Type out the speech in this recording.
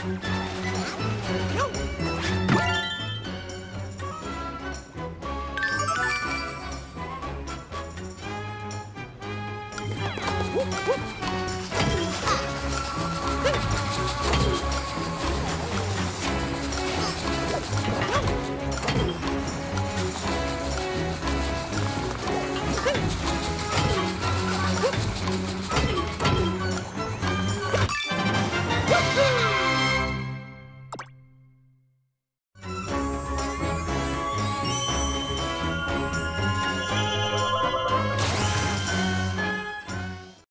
Whoop, whoop.